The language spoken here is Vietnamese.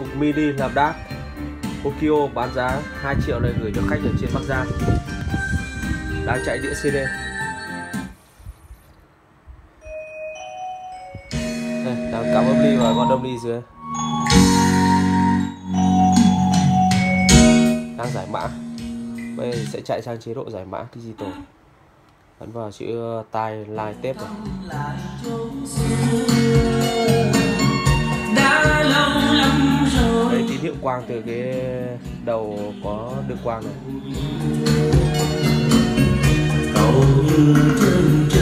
cục mini làm đát Tokyo bán giá 2 triệu này gửi cho khách ở trên Bắc Giang. Đang chạy đĩa CD đây, đang cắm âm ly và con đông ly dưới. Đang giải mã. Bây giờ sẽ chạy sang chế độ giải mã digital. Ấn vào chữ ờ, tai line tape này lượng quang từ cái đầu có đường quang này. Cầu như chân trời